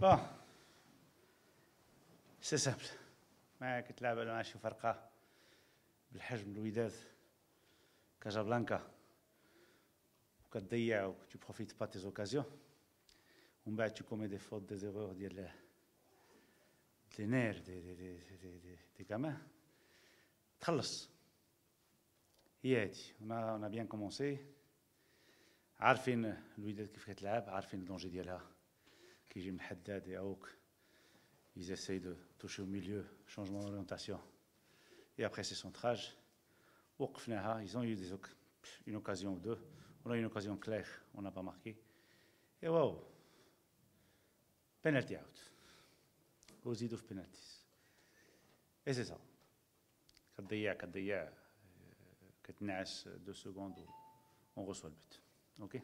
bon c'est simple ما كتلعب مع شي فرقة بالحجم الوداد كازابلانكا و tu profites pas tes occasions. ومن بعد tu commets des fautes des erreurs ديال les nerfs des des des des des des gamins. تخلص هي هادي on a on a bien commencé عارفين الوداد كيف كتلعب عارفين الدونجي ديالها كيجي من الحداد يعوق ils essayent de toucher au milieu changement d'orientation et après c'est centrage وقفناها ils ont eu des, une occasion ou deux on a eu une occasion claire on n'a pas marqué et واو penalty out وزيدوا في penalties et c'est ça كتضيع كتضيع كتنعس دو سكوند on reçoit le but ok